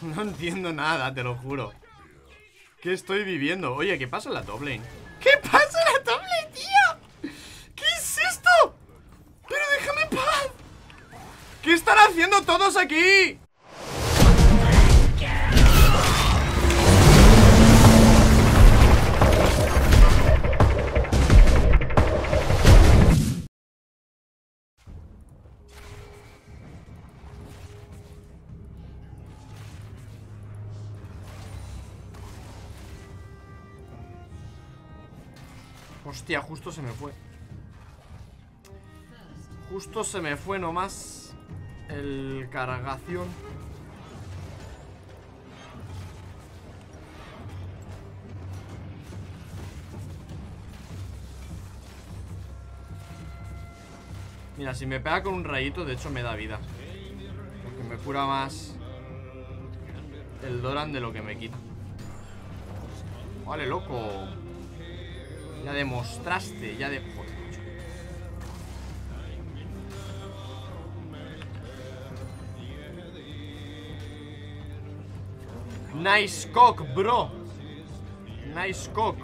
No entiendo nada, te lo juro ¿Qué estoy viviendo? Oye, ¿qué pasa en la top? ¿Qué pasa en la top lane, tío? ¿Qué es esto? ¡Pero déjame en paz! ¿Qué están haciendo todos aquí? Hostia, justo se me fue. Justo se me fue nomás El cargación. Mira, si me pega con un rayito De hecho me da vida. Porque me cura más El Doran de lo que me quita. Vale, loco ya demostraste, ya de... Nice cock, bro. Nice cock.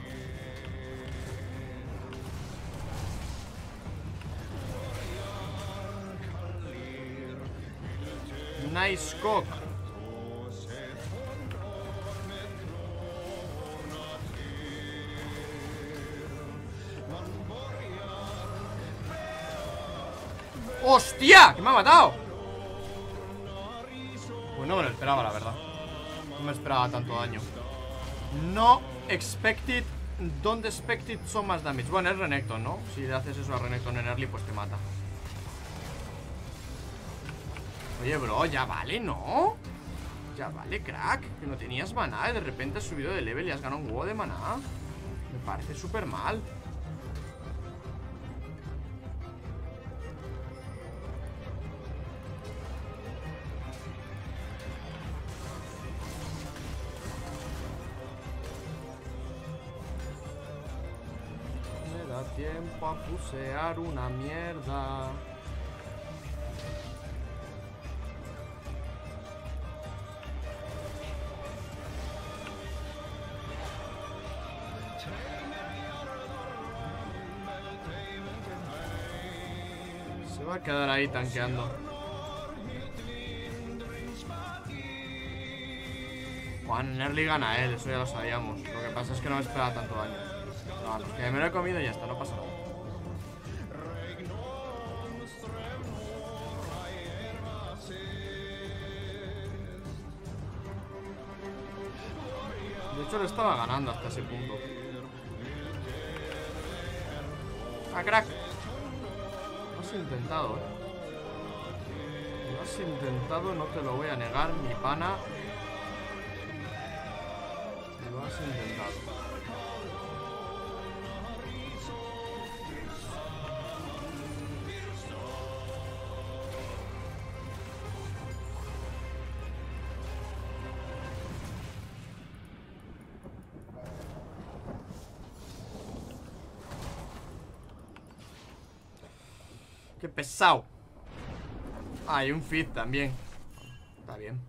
Nice cock ¡Hostia! ¡Que me ha matado! Pues no me lo esperaba, la verdad No me esperaba tanto daño No expected Don't expected so much damage Bueno, es Renekton, ¿no? Si le haces eso a Renekton en early, pues te mata Oye, bro, ya vale, ¿no? Ya vale, crack Que no tenías maná y de repente has subido de level y has ganado un huevo de maná Me parece súper mal tiempo a pusear una mierda. Se va a quedar ahí tanqueando. Juan Nerly gana él, eso ya lo sabíamos. Lo que pasa es que no me espera tanto daño. Pues que me lo he comido y ya está, no pasa nada. Hecho, lo estaba ganando hasta ese punto. ¡Ah, crack! Lo has intentado, ¿eh? Lo has intentado, no te lo voy a negar, mi pana. Lo has intentado. Pesado. Ah, hay un feed también. Está bien.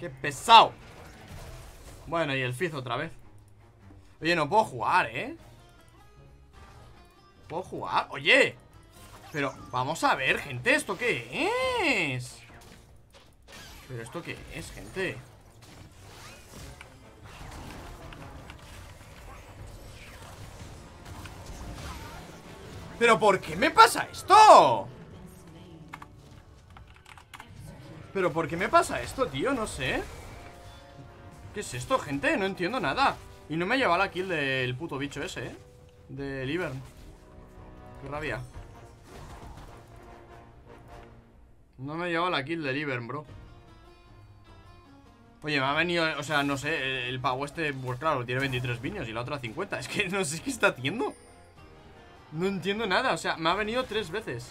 Qué pesado. Bueno, y el Fizz otra vez. Oye, no puedo jugar, ¿eh? ¿Puedo jugar? Oye Pero, vamos a ver, gente ¿Esto qué es? ¿Pero esto qué es, gente? ¿Pero por qué me pasa esto? ¿Pero por qué me pasa esto, tío? No sé ¿Qué es esto, gente? No entiendo nada Y no me lleva la kill del puto bicho ese, ¿eh? Del Ivern Qué rabia No me lleva la kill del Ivern, bro Oye, me ha venido, o sea, no sé El pavo este, pues claro, tiene 23 viños Y la otra 50 Es que no sé qué está haciendo no entiendo nada, o sea, me ha venido tres veces.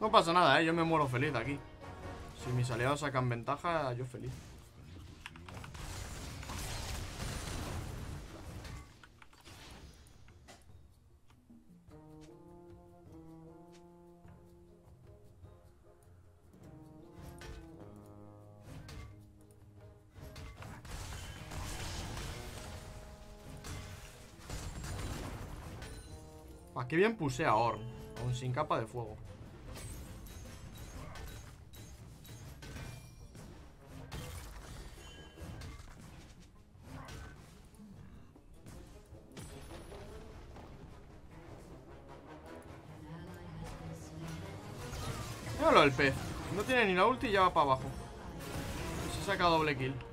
No pasa nada, ¿eh? Yo me muero feliz aquí. Si mis aliados sacan ventaja, yo feliz Qué bien puse a Orn. Aún sin capa de fuego. Míralo el pez. No tiene ni la ulti y ya va para abajo. Se saca doble kill.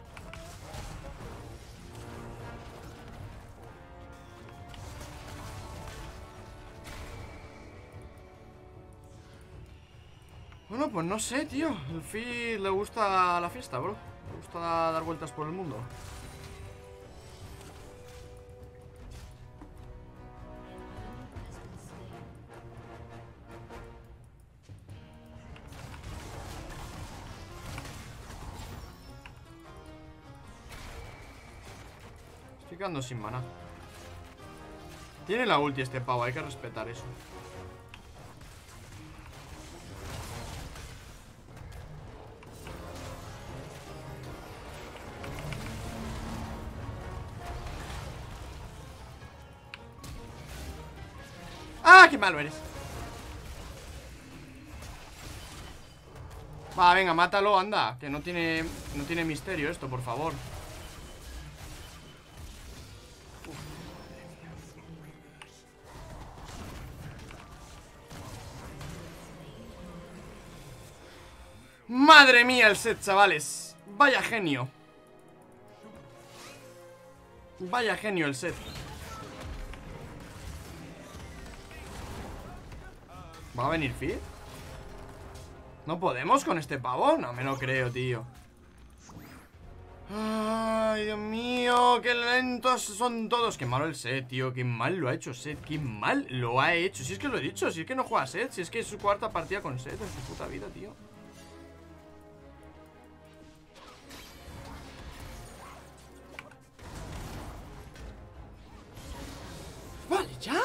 Pues no sé, tío. El Fi le gusta la fiesta, bro. Le gusta dar vueltas por el mundo. Estoy quedando sin mana. Tiene la ulti este pavo, hay que respetar eso. Malo eres! Va, venga, mátalo, anda Que no tiene, no tiene misterio esto, por favor. Madre mía el set, chavales. Vaya genio. Vaya genio el set ¿Va a venir Fit? ¿No podemos con este pavo? No me lo creo, tío. Ay, Dios mío Qué lentos son todos. Qué malo el set, tío. Qué mal lo ha hecho Set Qué mal lo ha hecho. Si es que lo he dicho Si es que no juega Set Si es que es su cuarta partida con Set En su puta vida, tío. Vale, ya.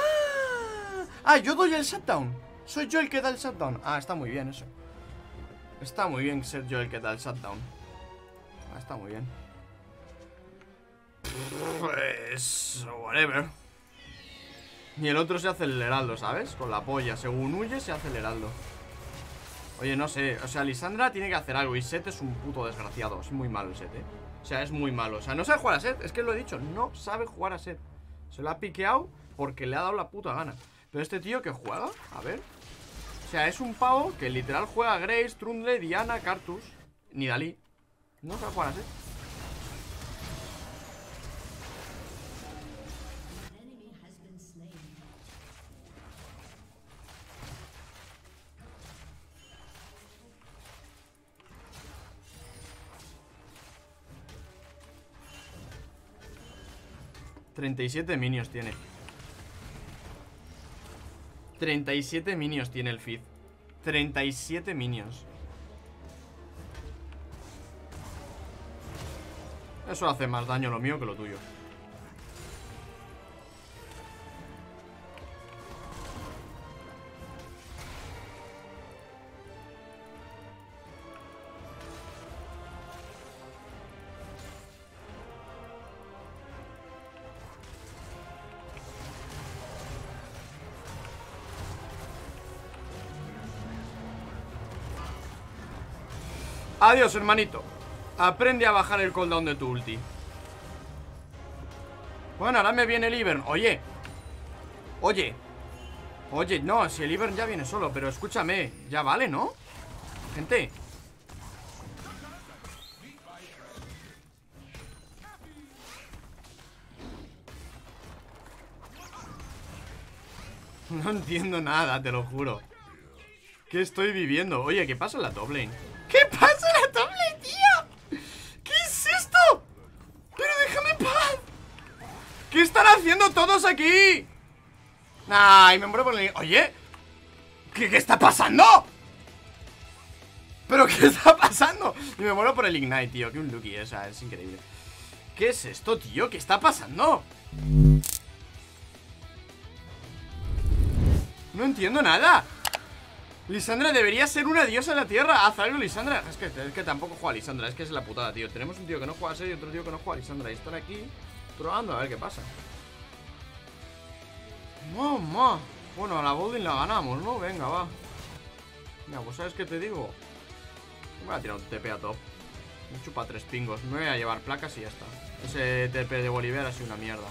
Ah, yo doy el shutdown soy yo el que da el shutdown. Ah, está muy bien eso. Está muy bien ser yo el que da el shutdown. Ah, está muy bien. Pues... Whatever. Y el otro se hace el ¿sabes? Con la polla. Según huye, se hace el. Oye, no sé. O sea, Lisandra tiene que hacer algo. Y Seth es un puto desgraciado. Es muy malo el ¿eh? O sea, es muy malo. O sea, no sabe jugar a Seth. Es que lo he dicho. No sabe jugar a Seth. Se lo ha piqueado porque le ha dado la puta gana. Pero este tío que juega, a ver o sea, es un pavo que literal juega Grace, Trundle, Diana, Cartus Nidalí No se jugar así. 37 minions tiene 37 minions tiene el feed. 37 minions. Eso hace más daño lo mío que lo tuyo Adiós, hermanito. Aprende a bajar el cooldown de tu ulti. Bueno, ahora me viene el Ivern. Oye. Oye. Oye, no, si el Ivern ya viene solo Pero escúchame, ya vale, ¿no? Gente. No entiendo nada, te lo juro. ¿Qué estoy viviendo? Oye, ¿qué pasa en la top? ¿Qué pasa en la top tío? ¿Qué es esto? Pero déjame en paz ¿Qué están haciendo todos aquí? Ay, me muero por el... Oye ¿Qué, ¿Qué está pasando? ¿Pero qué está pasando? Y me muero por el Ignite, tío Que un Lucky, o sea, es increíble ¿Qué es esto, tío? ¿Qué está pasando? No entiendo nada Lisandra debería ser una diosa en la tierra Haz algo, Lisandra es que, es que tampoco juega Lisandra Es que es la putada, tío Tenemos un tío que no juega a ser y otro tío que no juega a Lisandra Y están aquí probando a ver qué pasa Mamá. Bueno, a la Bolding la ganamos, ¿no? Venga, va. Mira, pues ¿sabes qué te digo? Voy a tirar un TP a top. Me chupa tres pingos. Me voy a llevar placas y ya está. Ese TP de Bolívar ha sido una mierda.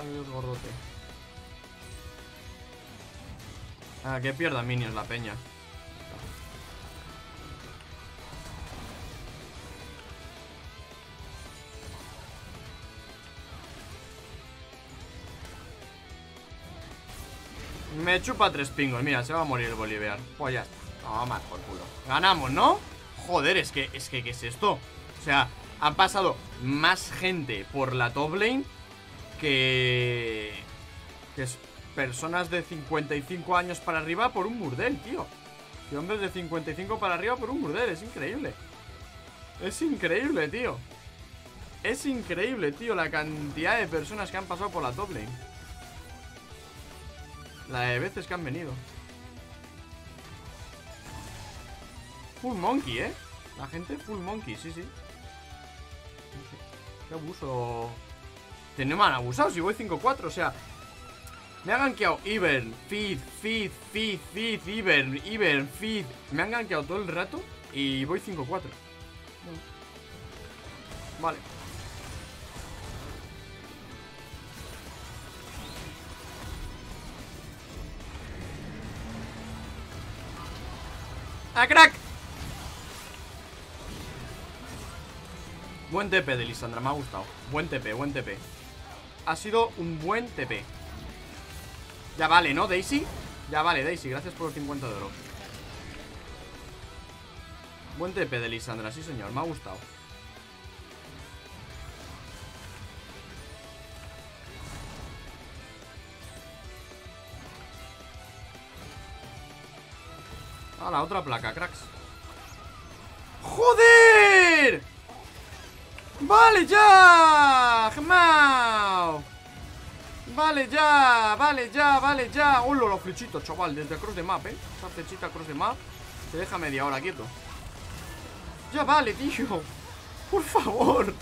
Ay, Dios gordote. Ah, que pierda minions la peña Me chupa tres pingos, mira, se va a morir el Bolívar Pues ya está, vamos por culo. Ganamos, ¿no? Joder, es que, es que, ¿qué es esto? O sea, han pasado más gente por la top lane Que... Que es personas de 55 años para arriba por un burdel, tío. Y hombres de 55 para arriba por un burdel, es increíble. Es increíble, tío. Es increíble, tío, la cantidad de personas que han pasado por la top lane la de veces que han venido. Full monkey, ¿eh? La gente full monkey, sí, sí. Qué abuso. Que no me han abusado, si voy 5-4 O sea, me han gankeado Ivern, Feed, Feed, Feed, Feed, Ivern, Ivern, Feed Me han gankeado todo el rato Y voy 5-4 Vale ¡A crack! Buen TP de Lisandra, me ha gustado. Buen TP, buen TP Ha sido un buen TP Ya vale, ¿no, Daisy? Ya vale, Daisy, gracias por los 50 de oro. Buen TP de Lisandra, sí señor, me ha gustado La otra placa, cracks ¡Joder! ¡Vale ya! ¡Gemao! Vale ya, vale ya, vale ya ¡Hola, los flechitos, chaval! Desde cross de map, ¿eh? Esa flechita cross de map Te deja media hora quieto Ya vale, tío Por favor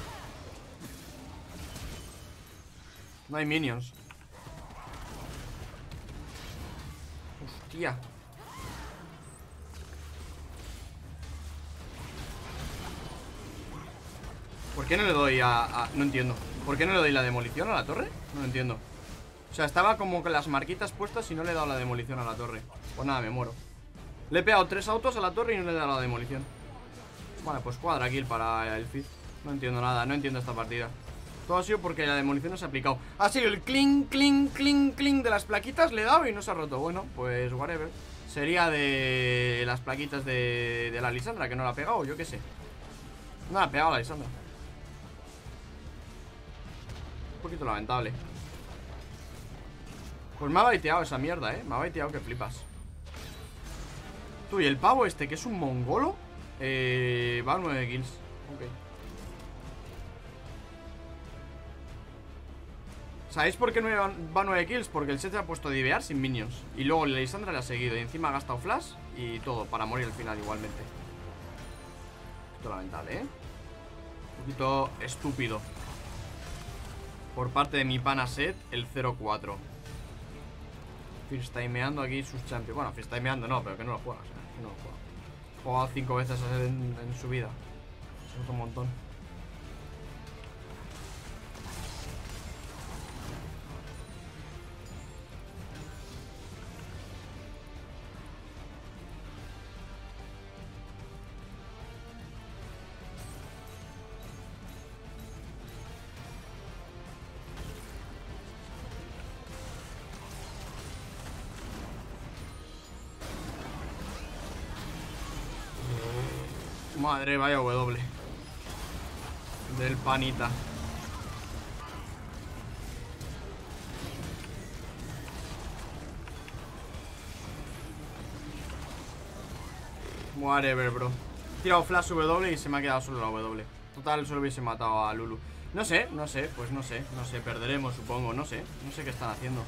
No hay minions Hostia ¿Por qué no le doy a, No entiendo ¿Por qué no le doy la demolición a la torre? No entiendo. O sea, estaba como con las marquitas puestas Y no le he dado la demolición a la torre. Pues nada, me muero. Le he pegado tres autos a la torre y no le he dado la demolición. Vale, pues cuadra kill para el feed No entiendo nada, no entiendo esta partida. Todo ha sido porque la demolición no se ha aplicado. Ha sido el clink, clink, clink, clink de las plaquitas Le he dado y no se ha roto. Bueno, pues whatever. Sería de las plaquitas de, de la Lisandra Que no la ha pegado, yo qué sé. No la ha pegado la Lisandra un poquito lamentable. Pues me ha baiteado esa mierda, eh Me ha baiteado que flipas. Tú, y el pavo este, que es un mongolo Eh... Va a 9 kills. Ok. ¿Sabéis por qué no va a 9 kills? Porque el set se ha puesto a divear sin minions. Y luego Lisandra le ha seguido Y encima ha gastado flash y todo Para morir al final igualmente. Poquito lamentable, ¿eh? Un poquito estúpido por parte de mi pana Set, el 0-4 Firstimeando aquí sus champions Bueno, firstimeando no, pero que no lo juega, que no lo juega. Jugado 5 veces en, en su vida. Eso es un montón Madre, vaya W. Del panita. Whatever, bro. He tirado flash W y se me ha quedado solo la W. Total, solo hubiese matado a Lulu. No sé, no sé, pues no sé No sé, perderemos supongo, no sé. No sé qué están haciendo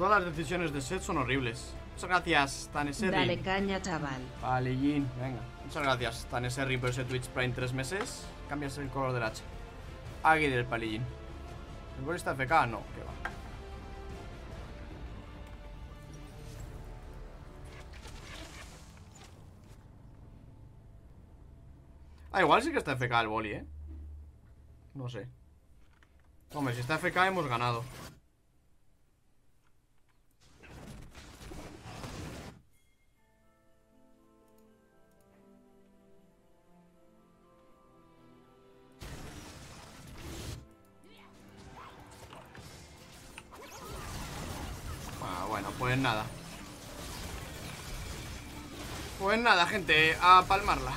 Todas las decisiones de set son horribles Muchas gracias, Taneserri. Dale caña, chaval. Vale, Jin, venga. Muchas gracias, Taneserri, por ese Twitch Prime tres meses. Cambias el color del H. Aquí del palillín. ¿El boli está FK? No, que va. Ah, igual sí que está FK el boli, ¿eh? No sé. Hombre, si está FK hemos ganado. Bueno, pues nada. Pues nada, gente, a palmarla.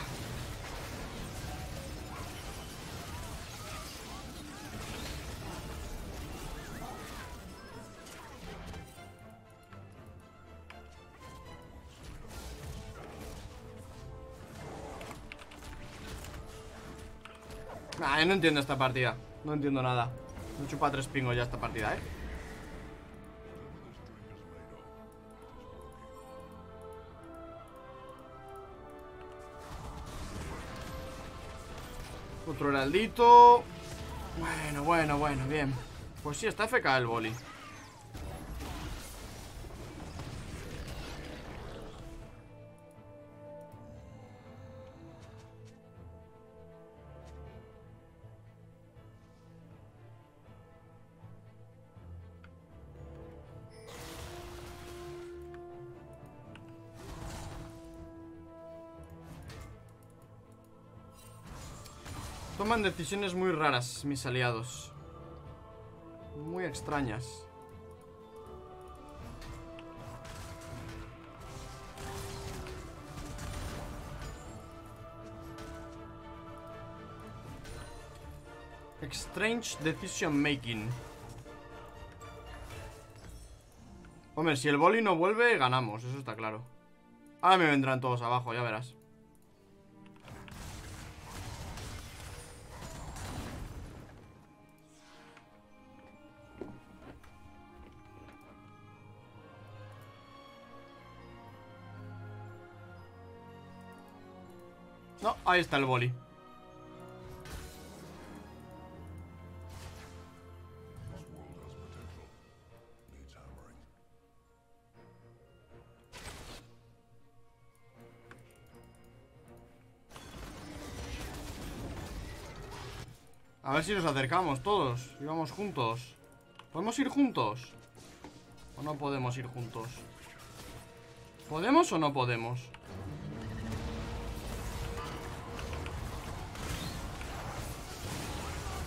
Nah, no entiendo esta partida. No entiendo nada. Me chupa tres pingos ya esta partida, ¿eh? Otro heraldito. Bueno, bueno, bueno, bien. Pues sí, está FK el boli Toman decisiones muy raras, mis aliados. Muy extrañas. Strange decision making. Hombre, si el boli no vuelve, ganamos, eso está claro. Ahora me vendrán todos abajo, ya verás. Ahí está el boli. A ver si nos acercamos todos Y vamos juntos ¿Podemos ir juntos? ¿O no podemos ir juntos? ¿Podemos o no podemos?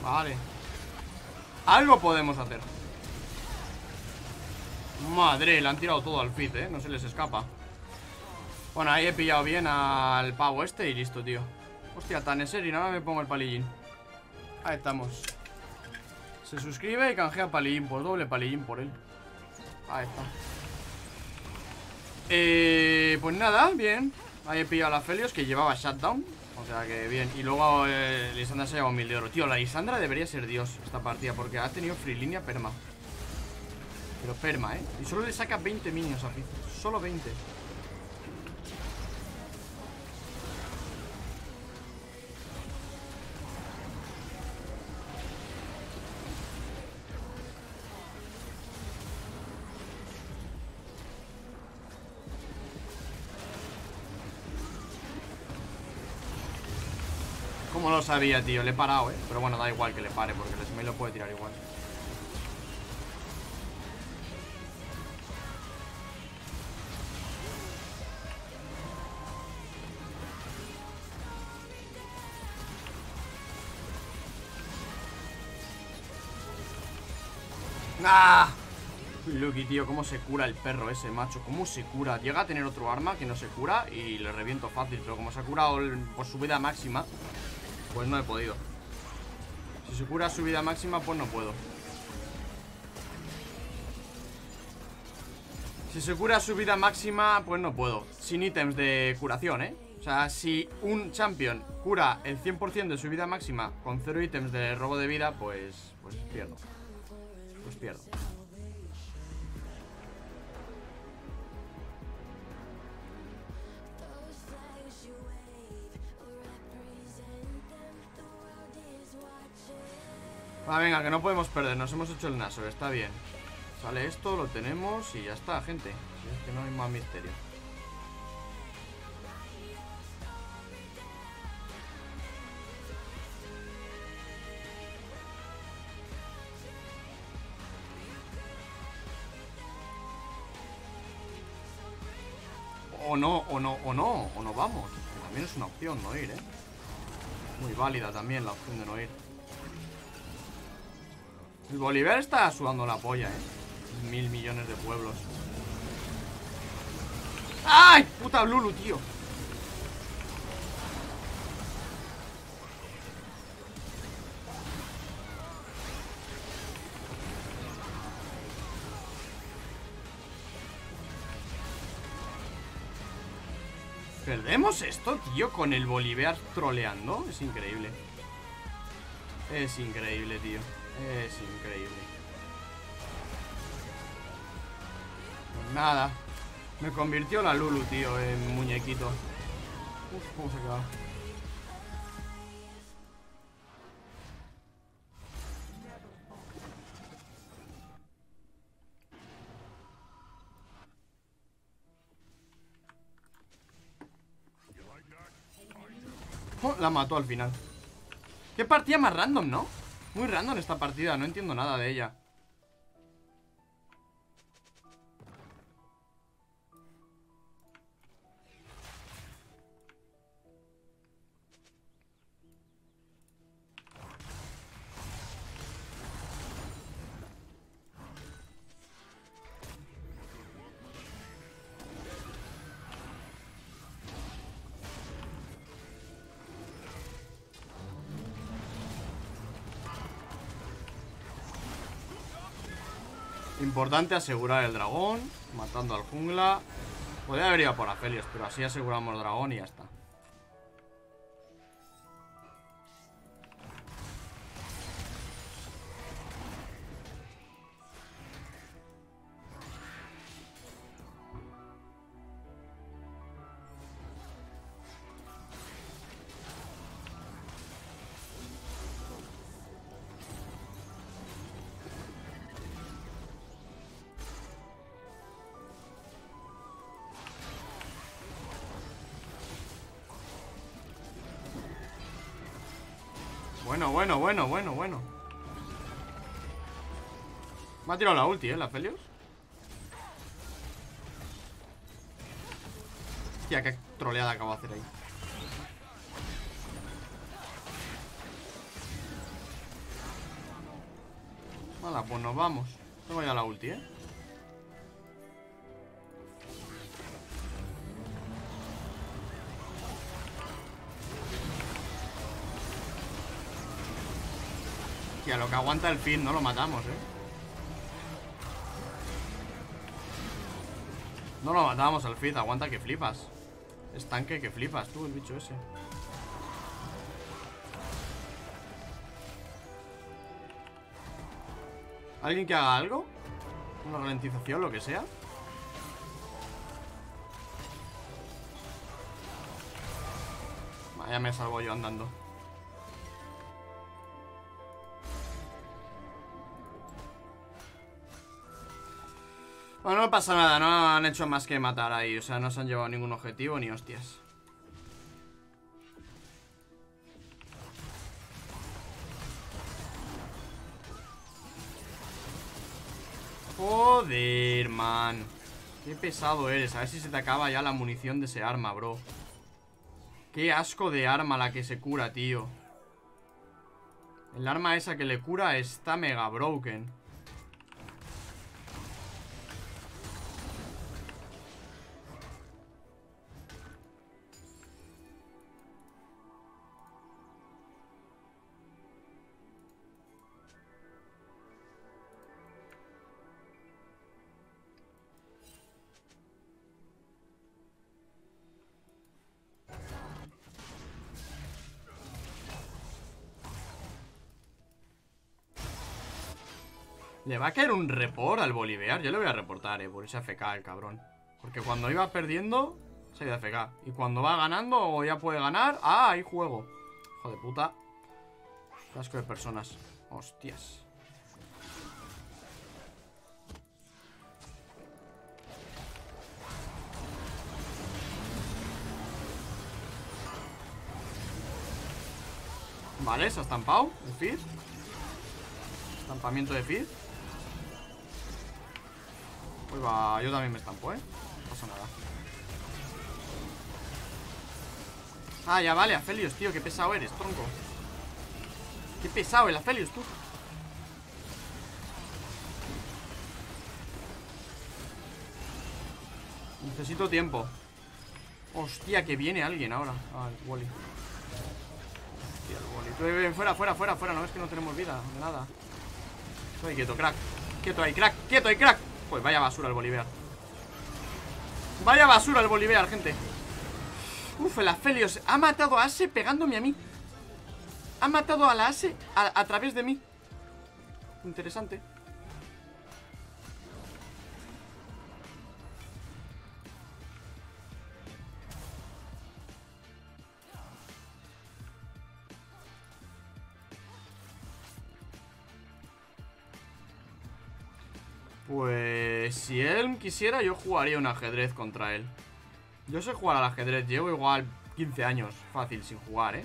Vale. Algo podemos hacer. Madre, le han tirado todo al fit, eh. No se les escapa. Bueno, ahí he pillado bien al pavo este Y listo, tío. Hostia, tan en serio, ahora me pongo el palillín. Ahí estamos. Se suscribe y canjea palillín Pues doble palillín por él. Ahí está. Eh, Pues nada, bien. Ahí he pillado a la Felios que llevaba shutdown o sea que bien. Y luego eh, Lisandra se ha llevado mil de oro. Tío, la Lisandra debería ser Dios esta partida porque ha tenido free línea perma. Pero perma, ¿eh? Y solo le saca 20 minions a. Solo 20. Sabía, tío? Le he parado, ¿eh? Pero bueno, da igual que le pare Porque el Smile lo puede tirar igual ¡Ah! Lucky, tío, cómo se cura el perro ese, macho Cómo se cura, llega a tener otro arma que no se cura Y le reviento fácil Pero como se ha curado por su vida máxima pues no he podido. Si se cura su vida máxima, pues no puedo. Si se cura su vida máxima, pues no puedo. Sin ítems de curación, ¿eh? O sea, si un champion cura el 100% de su vida máxima Con cero ítems de robo de vida, pues, pues pierdo. Pues pierdo Va, venga, que no podemos perder Nos hemos hecho el naso, está bien. Sale esto, lo tenemos y ya está, gente. Es que no hay más misterio. O no, o no, o no, o no vamos. También es una opción no ir, eh Muy válida también la opción de no ir El Bolívar está sudando la polla, eh. Mil millones de pueblos. ¡Ay! Puta Lulu, tío. ¿Perdemos esto, tío? Con el Bolívar troleando Es increíble. Es increíble, tío Es increíble. Pues nada Me convirtió la Lulu, tío En muñequito. Uf, cómo se ha quedado Oh, la mató al final. Qué partida más random, ¿no? Muy random esta partida, no entiendo nada de ella Importante asegurar el dragón Matando al jungla. Podría haber ido por Aphelios, pero así aseguramos el dragón y ya está Bueno, bueno, bueno, bueno, bueno Me ha tirado la ulti, ¿eh? La Felios Hostia, qué troleada acabo de hacer ahí Vale, pues nos vamos Tengo ya la ulti, ¿eh? Y a lo que aguanta el fin, no lo matamos, ¿eh? No lo matamos al fit, aguanta que flipas Estanque que flipas tú, el bicho ese ¿Alguien que haga algo? Una ralentización, lo que sea Vaya, me salgo yo andando Bueno, no pasa nada, no han hecho más que matar ahí O sea, no se han llevado ningún objetivo ni hostias. Joder, man. Qué pesado eres A ver si se te acaba ya la munición de ese arma, bro. Qué asco de arma la que se cura, tío. El arma esa que le cura está mega broken Le va a caer un report al Bolivar Yo le voy a reportar, eh, por ese AFK el cabrón. Porque cuando iba perdiendo Se ido AFK Y cuando va ganando o ya puede ganar Ah, hay juego. Hijo de puta. Qué asco de personas. Hostias. Vale, se ha estampado el feed. Estampamiento de feed Pues va, yo también me estampo, ¿eh? No pasa nada. Ah, ya vale, Aphelios, tío, qué pesado eres, tronco. Qué pesado el Aphelios, tú. Necesito tiempo. Hostia, que viene alguien ahora. Ah, el Wally fuera, fuera, fuera, fuera No es que no tenemos vida, de nada. Estoy quieto, crack. Quieto ahí, crack, quieto ahí, crack Pues vaya basura el Bolívar Vaya basura el Bolívar, gente. Uf, el Aphelios Ha matado a Ase pegándome a mí. Ha matado a la Ase a través de mí. Interesante si él quisiera yo jugaría un ajedrez contra él. Yo sé jugar al ajedrez, llevo igual 15 años fácil sin jugar, ¿eh?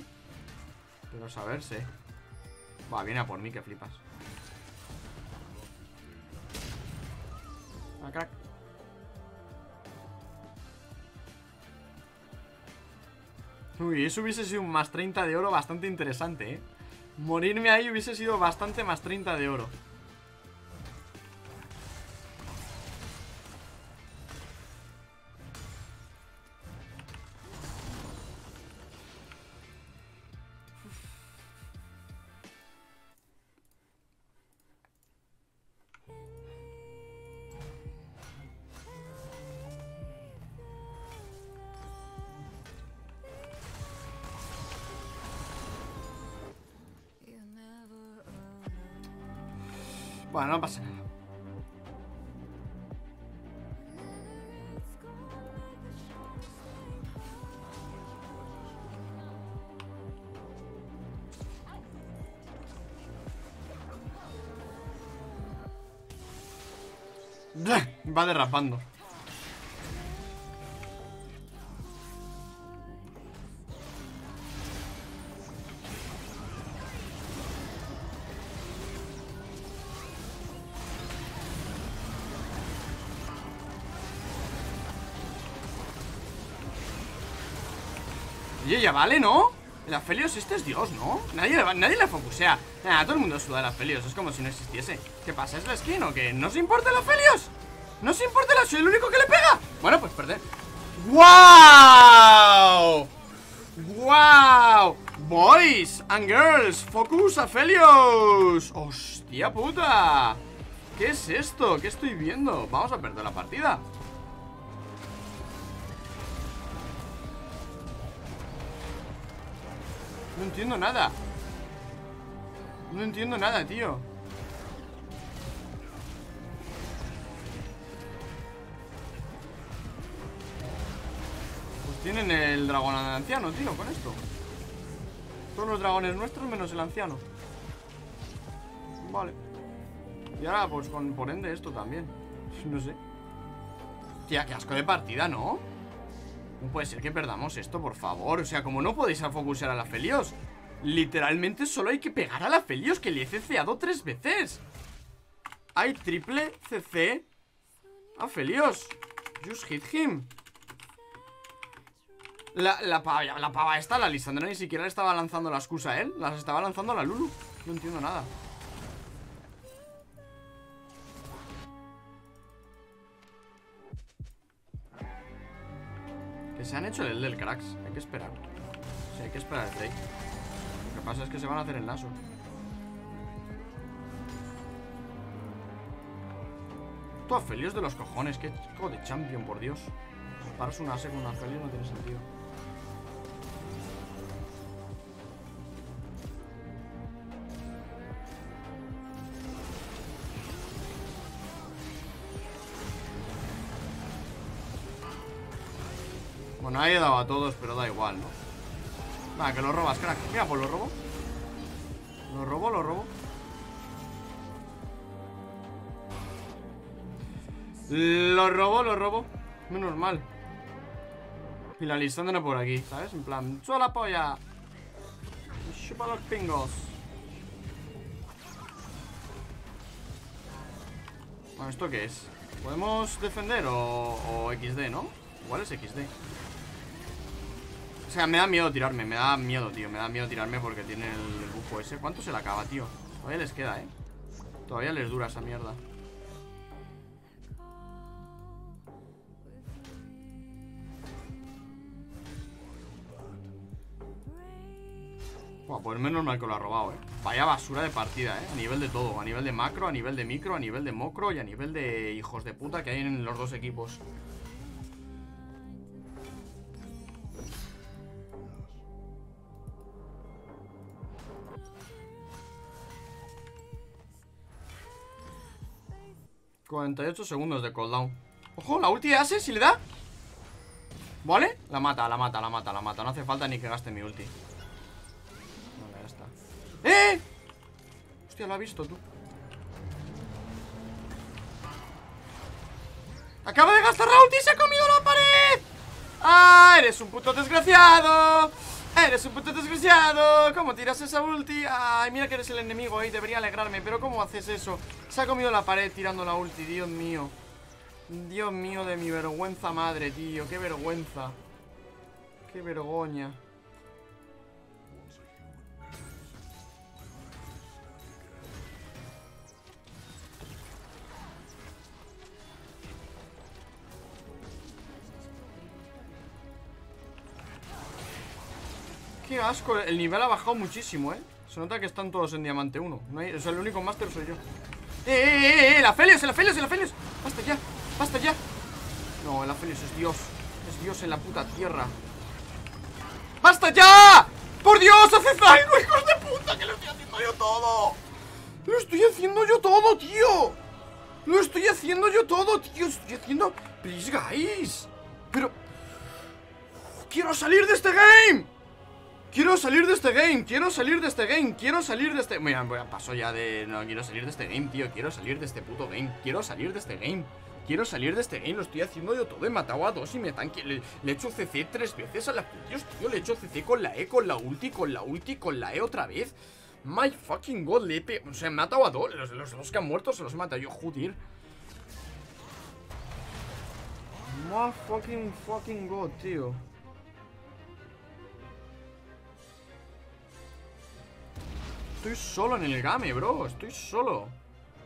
Pero saberse Va, viene a por mí, que flipas. Ah, crack. Uy, eso hubiese sido un más 30 de oro bastante interesante, ¿eh? Morirme ahí hubiese sido bastante más 30 de oro no pasa nada. Va derrapando. Oye, ya vale, ¿no? El Aphelios este es Dios, ¿no? Nadie, nadie le focusea Nada, todo el mundo suda el Aphelios Es como si no existiese ¿Qué pasa? ¿Es la skin o qué? ¿No se importa el Aphelios? ¿No se importa el ¿Soy el único que le pega? Bueno, pues perder ¡Wow! ¡Wow! Boys and girls Focus Aphelios ¡Hostia puta! ¿Qué es esto? ¿Qué estoy viendo? Vamos a perder la partida No entiendo nada. No entiendo nada, tío. Pues tienen el dragón anciano, tío, con esto. Todos los dragones nuestros menos el anciano. Vale. Y ahora, pues con, por ende esto también. No sé. Tía, qué asco de partida, ¿no? Puede ser que perdamos esto, por favor. O sea, como no podéis focusear a la Felios Literalmente solo hay que pegar a la Felios Que le he CCado tres veces. Hay triple CC A Felios. Just hit him. La, la, pava, la pava esta, la Lisandra Ni siquiera le estaba lanzando la excusa a él. Las estaba lanzando a la Lulu. No entiendo nada se han hecho el del cracks. Hay que esperar. Sí, hay que esperar el. Lo que pasa es que se van a hacer el lazo. Tú Felios de los cojones. Qué chico de champion, por Dios. Paras una una Felios no tiene sentido. Bueno, ahí he dado a todos, pero da igual, ¿no? Nada, que lo robas, crack Mira, pues lo robo Lo robo, lo robo. Lo robo, lo robo. Menos mal. Y la Lisandra por aquí, ¿sabes? En plan, ¡chupa la polla! ¡Chupa los pingos! Bueno, ¿esto qué es? ¿Podemos defender o, o XD, no? Igual es XD O sea, me da miedo tirarme Me da miedo, tío Me da miedo tirarme porque tiene el, bufo ese. ¿Cuánto se le acaba, tío? Todavía les queda, ¿eh? Todavía les dura esa mierda. Pues menos mal que lo ha robado, eh Vaya basura de partida, eh A nivel de todo, a nivel de macro, a nivel de micro A nivel de mocro y a nivel de hijos de puta Que hay en los dos equipos ¿48 segundos de cooldown. Ojo, la ulti Ase, si le da. ¿Vale? La mata, la mata, la mata, la mata. No hace falta ni que gaste mi ulti. ¡Eh! Hostia, lo ha visto tú. Acaba de gastar Raúl y se ha comido la pared ¡Ah! Eres un puto desgraciado Eres un puto desgraciado. ¿Cómo tiras esa ulti? Ay, mira que eres el enemigo ahí, debería alegrarme Pero ¿cómo haces eso? Se ha comido la pared tirando la ulti, Dios mío. Dios mío de mi vergüenza madre, tío. Qué vergüenza. Qué vergüenza qué asco. El nivel ha bajado muchísimo, ¿eh? Se nota que están todos en diamante 1. No hay, o sea, el único máster soy yo. ¡Eh, eh, eh! eh! ¡La Felios, la Felios, la Felios! ¡Basta ya! ¡Basta ya! No, el Felios es Dios. Es Dios en la puta tierra. ¡Basta ya! ¡Por Dios! ¡Haced algo, hijos de puta! ¡Que lo estoy haciendo yo todo! ¡Lo estoy haciendo yo todo, tío! ¡Lo estoy haciendo yo todo, tío! ¡Estoy haciendo... Please, guys! Pero... ¡Quiero salir de este game! Quiero salir de este game, quiero salir de este game, quiero salir de este... Mira, paso ya de... No, quiero salir de este game, tío, quiero salir de este puto game, quiero salir de este game. Quiero salir de este game, lo estoy haciendo yo todo He matado a dos y me tanque le, he hecho CC tres veces a las tíos, tío Le he hecho CC con la E, con la ulti, con la ulti, con la E otra vez. My fucking god, le he O sea, he matado a dos los, los, que han muerto se los mata yo, joder. My fucking fucking god, tío Estoy solo en el game, bro Estoy solo.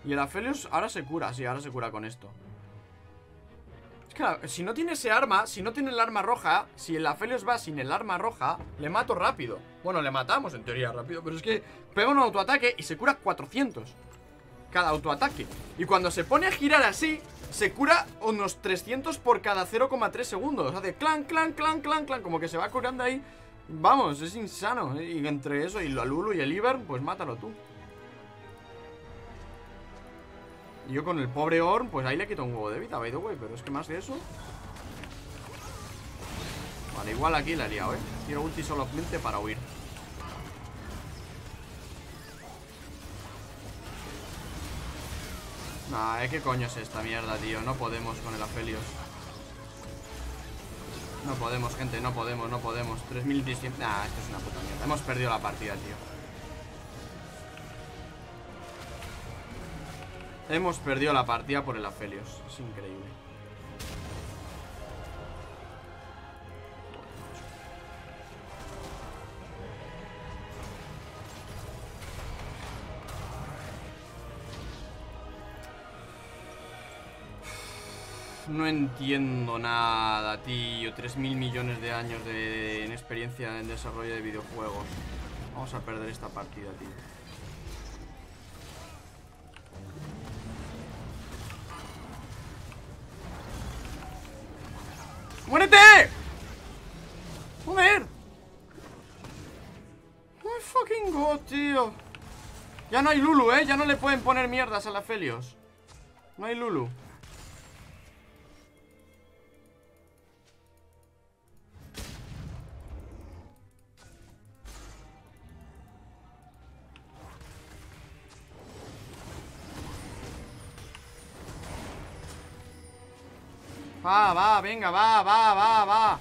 Y el Aphelios ahora se cura Sí, ahora se cura con esto. Es que si no tiene ese arma Si no tiene el arma roja Si el Aphelios va sin el arma roja Le mato rápido. Bueno, le matamos en teoría rápido Pero es que pega un autoataque y se cura 400 Cada autoataque. Y cuando se pone a girar así se cura unos 300 por cada 0,3 segundos. Hace clan, clan, clan, clan, clan Como que se va curando ahí Vamos, es insano. Y entre eso y la Lulu y el Iber, pues mátalo tú. Y yo con el pobre Orn, pues ahí le quito un huevo de vida, by the way. Pero es que más de eso... Vale, igual aquí la he liado, ¿eh? Quiero ulti solamente para huir. Nah, ¿eh? ¿qué coño es esta mierda, tío? No podemos con el Aphelios. No podemos, gente, no podemos, no podemos. 3100... Ah, esto es una puta mierda. Hemos perdido la partida, tío. Hemos perdido la partida por el Aphelios. Es increíble No entiendo nada, tío 3.000 millones de años de experiencia en desarrollo de videojuegos Vamos a perder esta partida, tío ¡Muérete! ¡Joder! ¡Oh, fucking god, tío! Ya no hay Lulu, ¿eh? Ya no le pueden poner mierdas a la Felios No hay Lulu Va, va, venga, va, va, va, va.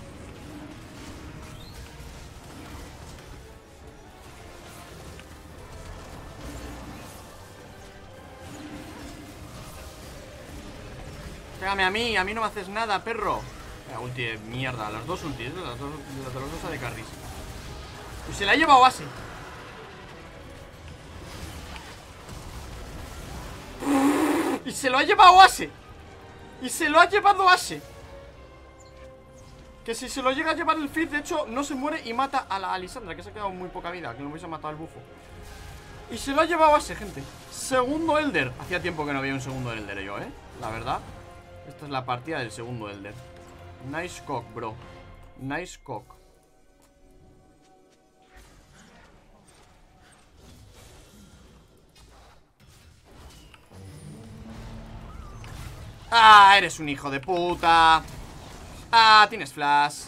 Pégame a mí, a mí no me haces nada, perro. La ulti de mierda, las dos ultis, las dos, las dos, dos de carries Y se la ha llevado base. Y se lo ha llevado Ase Y se lo ha llevado Ase Que si se lo llega a llevar el Fizz De hecho, no se muere y mata a la Alisandra Que se ha quedado muy poca vida Que no hubiese matado al bufo. Y se lo ha llevado Ase, gente. Segundo Elder. Hacía tiempo que no había un segundo Elder yo, eh La verdad. Esta es la partida del segundo Elder. Nice cock, bro. Nice cock Ah, eres un hijo de puta. Ah, tienes flash.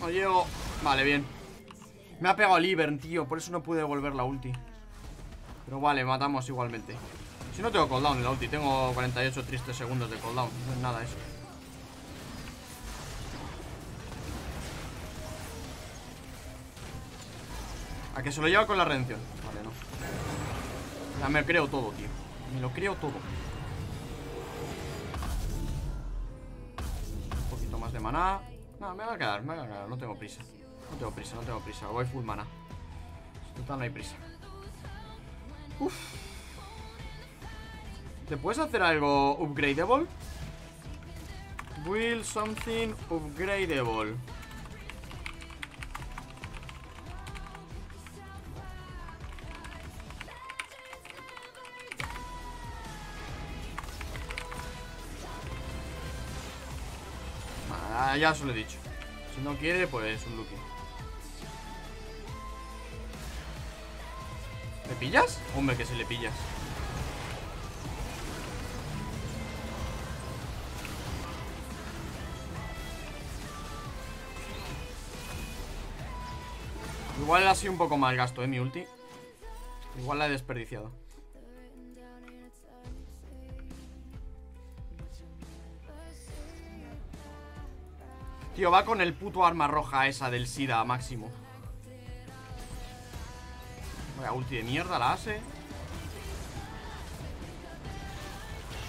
No llego. Vale, bien. Me ha pegado el tío. Por eso no pude devolver la ulti. Pero vale, matamos igualmente. Si no tengo cooldown en la ulti. Tengo 48 tristes segundos de cooldown. No es nada eso. A que se lo lleva con la redención me creo todo, tío. Me lo creo todo. Un poquito más de maná. No, me va a quedar, me va a quedar. No tengo prisa. No tengo prisa, no tengo prisa. Voy full maná. Total, no hay prisa. Uf. ¿Te puedes hacer algo upgradeable? Will something upgradeable ya os lo he dicho. Si no quiere, pues un Lucky. ¿Le pillas? Hombre, que si le pillas. Igual ha sido un poco mal gasto, eh, mi ulti. Igual la he desperdiciado Tío, va con el puto arma roja esa del SIDA máximo Vaya ulti de mierda la hace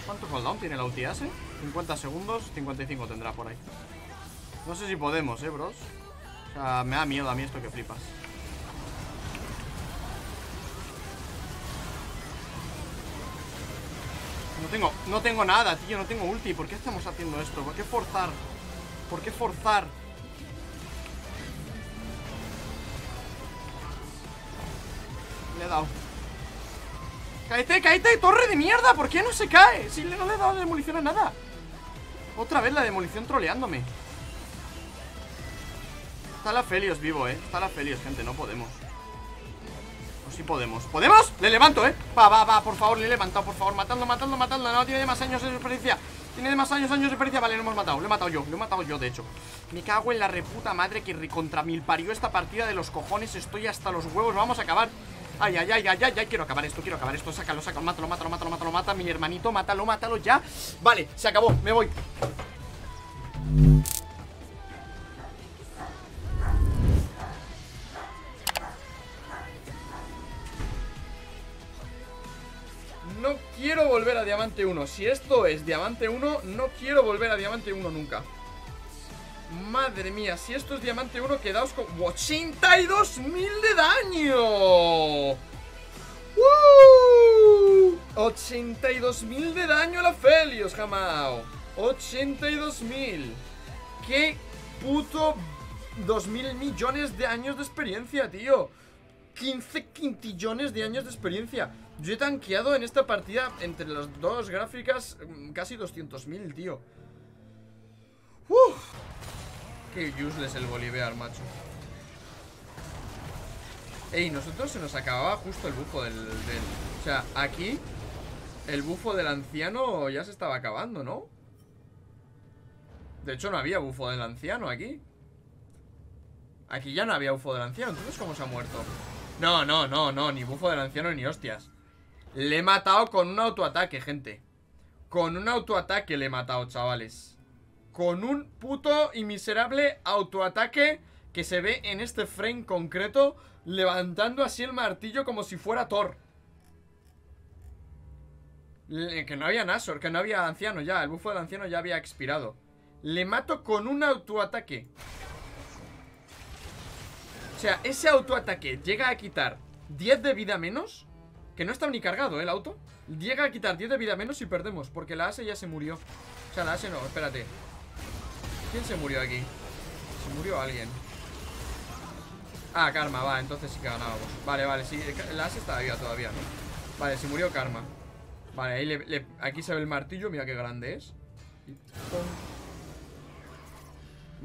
¿Cuánto cooldown tiene la ulti ASE? 50 segundos, 55 tendrá por ahí No sé si podemos, eh, bros O sea, me da miedo a mí esto que flipas No tengo, no tengo nada, tío, no tengo ulti ¿Por qué estamos haciendo esto? ¿Por qué forzar? ¿Por qué forzar? Le he dado ¡Cáete, cáete! ¡Torre de mierda! ¿Por qué no se cae? Si no le he dado demolición a nada Otra vez la demolición troleándome Está la Felios vivo, eh Está la Felios, gente, no podemos O sí podemos ¿Podemos? Le levanto, eh Va, va, va, por favor, le he levantado, por favor Matando, matando, matando No tiene más años de experiencia tiene más años, años de experiencia Vale, lo hemos matado, lo he matado yo, lo he matado yo, de hecho. Me cago en la reputa madre que contra mil parió esta partida de los cojones. Estoy hasta los huevos, vamos a acabar. Ay, ay, ay, ay, ay, quiero acabar esto, quiero acabar esto. Sácalo, sácalo, mátalo, mátalo, mátalo, mátalo, mata Mi hermanito, mátalo, mátalo ya. Vale, se acabó, me voy quiero volver a Diamante 1 Si esto es Diamante 1 No quiero volver a Diamante 1 nunca. Madre mía, si esto es Diamante 1 Quedaos con 82.000 de daño. ¡Uh! 82.000 de daño a la Felios, jamao. 82.000 ¡Qué puto 2.000 millones de años de experiencia, tío! 15 quintillones de años de experiencia yo he tanqueado en esta partida entre las dos gráficas mm, casi 200.000, tío. Uf. Qué useless el Bolivar, macho. Ey, nosotros se nos acababa justo el bufo del, del... O sea, aquí el bufo del anciano ya se estaba acabando, ¿no? De hecho, no había bufo del anciano aquí. Aquí ya no había bufo del anciano. Entonces, ¿cómo se ha muerto? No, no, no, no. Ni bufo del anciano ni hostias. Le he matado con un autoataque, gente. Con un autoataque le he matado, chavales. Con un puto y miserable autoataque Que se ve en este frame concreto Levantando así el martillo como si fuera Thor. Que no había Nasor, que no había anciano ya. El bufo del anciano ya había expirado. Le mato con un autoataque. O sea, ese autoataque llega a quitar 10 de vida menos Que no está ni cargado, ¿eh? El auto Llega a quitar 10 de vida menos y perdemos Porque la ASE ya se murió O sea, la ASE no, espérate ¿Quién se murió aquí? Se murió alguien Ah, Karma, va, entonces sí que ganábamos Vale, vale, sí, la ASE está viva todavía, ¿no? Vale, se murió Karma Vale, ahí aquí se ve el martillo Mira qué grande es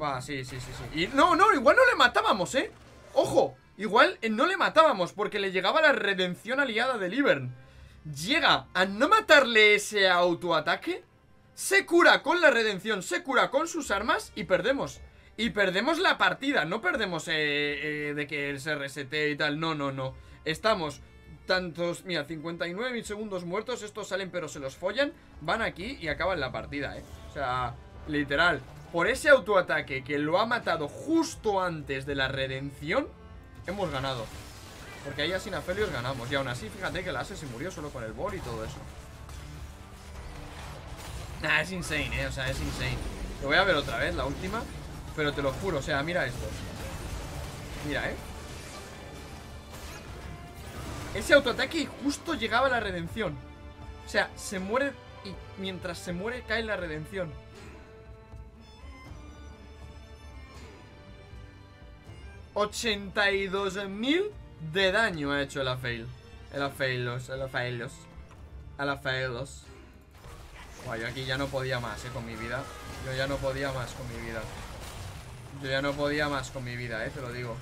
Va, sí, sí, sí, sí no, no, igual no le matábamos, ¿eh? ¡Ojo! Igual eh, no le matábamos Porque le llegaba la redención aliada del Ivern llega a no matarle ese autoataque, se cura con la redención, se cura con sus armas y perdemos. Y perdemos la partida, no perdemos eh, eh, de que él se resete y tal, no, no, no. Estamos tantos, mira, 59 segundos muertos, estos salen pero se los follan, van aquí y acaban la partida, eh. O sea, literal, por ese autoataque que lo ha matado justo antes de la redención, hemos ganado. Porque ahí a Sinafelios ganamos. Y aún así, fíjate que la Ase se murió solo con el bol y todo eso. Nah, es insane, eh O sea, es insane. Lo voy a ver otra vez, la última. Pero te lo juro, o sea, mira esto. Mira, eh. Ese autoataque justo llegaba la redención. O sea, se muere Y mientras se muere cae la redención ¿82.000? de daño ha hecho el Afail. El Afailos, el Afailos. El Afailos. Guay, yo aquí ya no podía más, eh, con mi vida. Yo ya no podía más con mi vida. Yo ya no podía más con mi vida, eh, te lo digo.